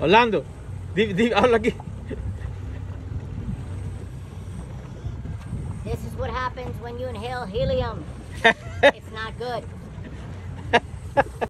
Orlando, di, di, habla aquí. This is what happens when you inhale helium. it's not good.